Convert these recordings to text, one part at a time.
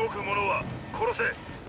動く者は殺せ。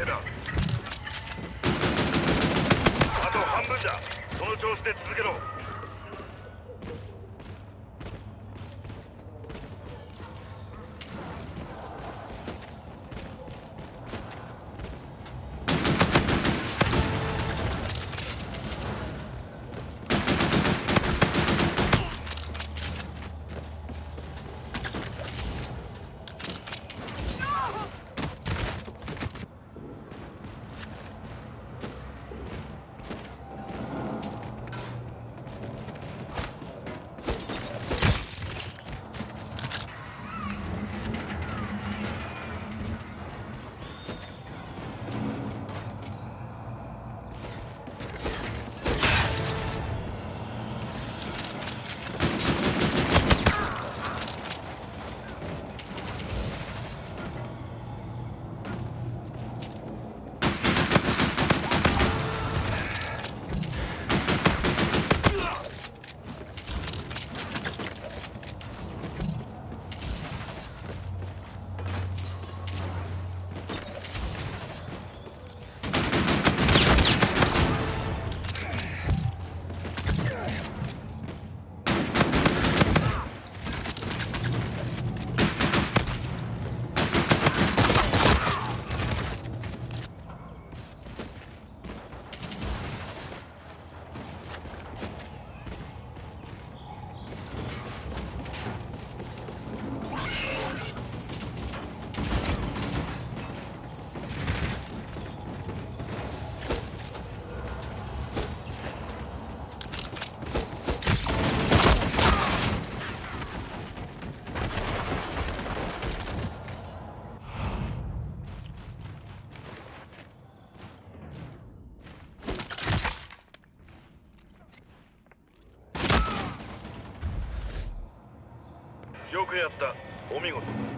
々が優勢だ。あと半分だその調子で続けろ。よくやった。お見事。